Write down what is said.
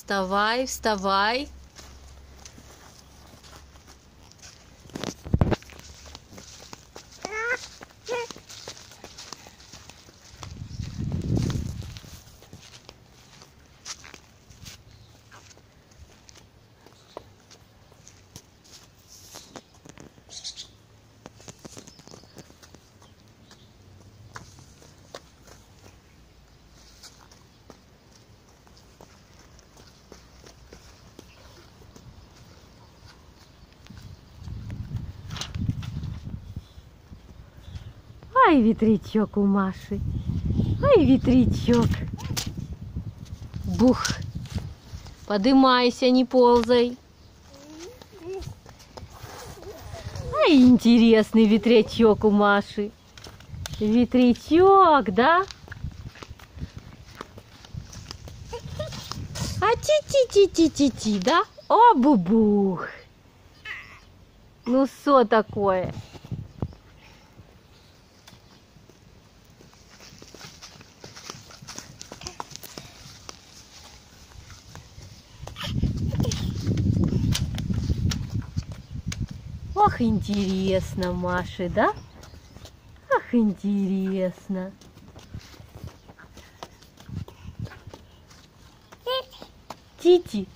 Вставай, вставай. Ай, ветрячок у Маши. Ай, ветрячок. Бух. Подымайся, не ползай. Ай, интересный ветрячок у Маши. Ветрячок, да? А ти-ти-ти-ти-ти-ти, да? О, бубух. Ну, что такое? Ох, интересно, Маши, да? Ах, интересно. Тити,